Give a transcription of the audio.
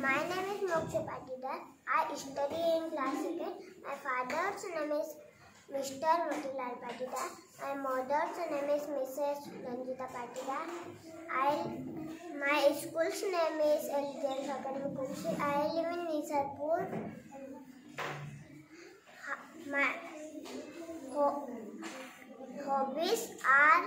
My name is Moksha Patidar. I study in class 2. My father's name is Mr. Motilal Patidar. My mother's name is Mrs. Ranjita Patidar. I my school's name is LJS Academy Kumshi. I live in Nisarpur. My ho- hobbies are